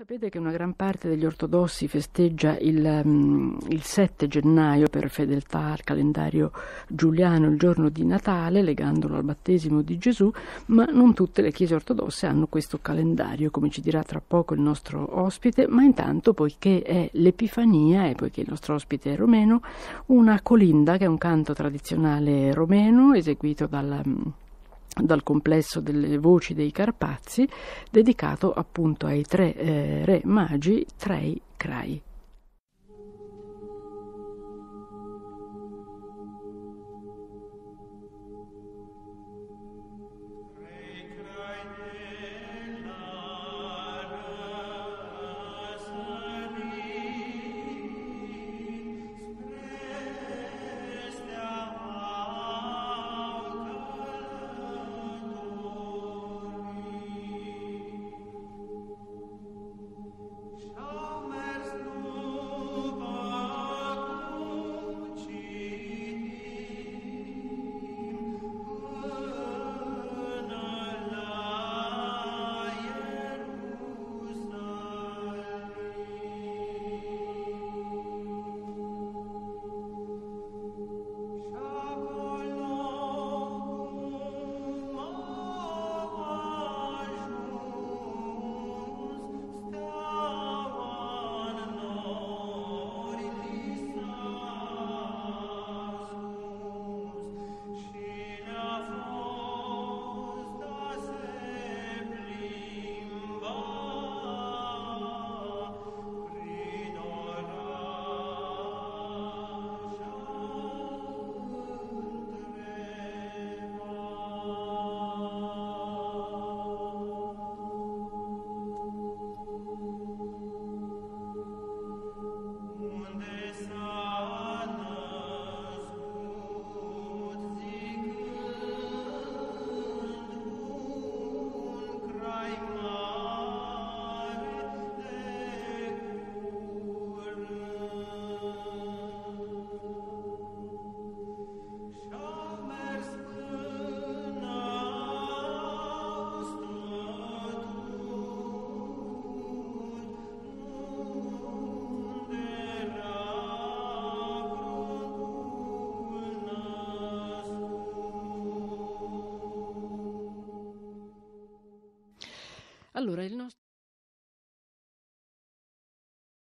Sapete che una gran parte degli ortodossi festeggia il, um, il, 7 gennaio per fedeltà al calendario giuliano, il giorno di Natale, legandolo al battesimo di Gesù, ma non tutte le chiese ortodosse hanno questo calendario, come ci dirà tra poco il nostro ospite, ma intanto, poiché è l'Epifania e poiché il nostro ospite è romeno, una colinda che è un canto tradizionale romeno eseguito dalla dal complesso delle voci dei Carpazi, dedicato appunto ai tre eh, re magi Trei Crai. Thank crai. Allora, il, no-